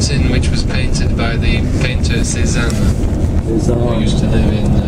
mountain which was painted by the painter Cézanne, Cezanne. who used to live in uh,